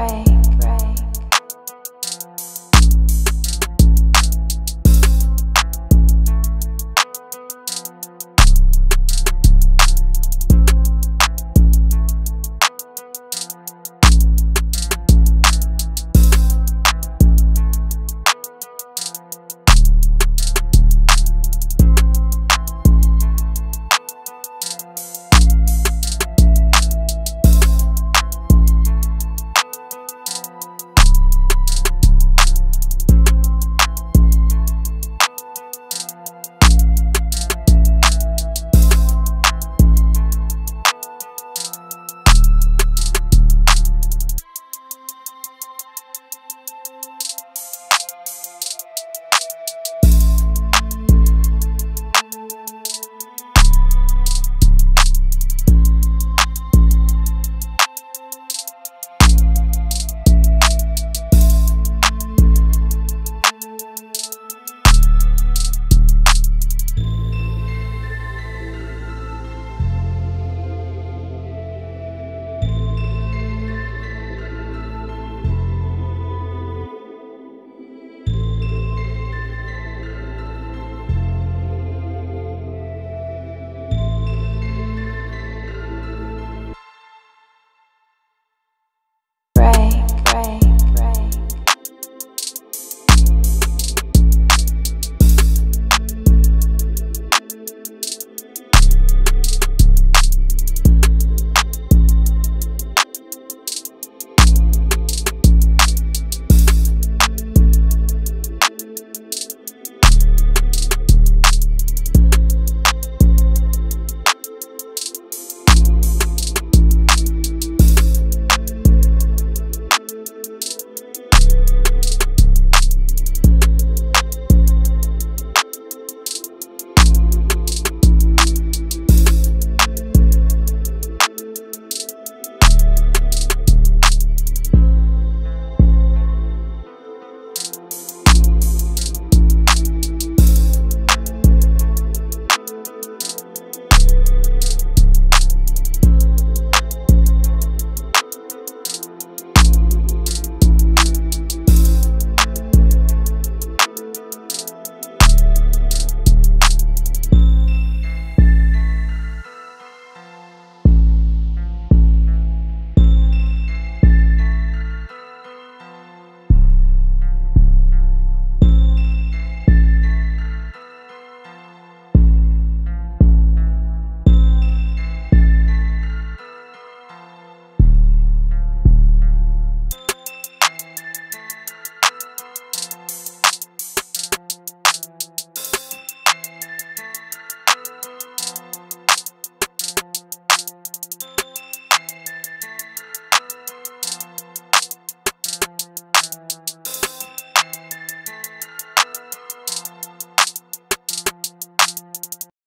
pray.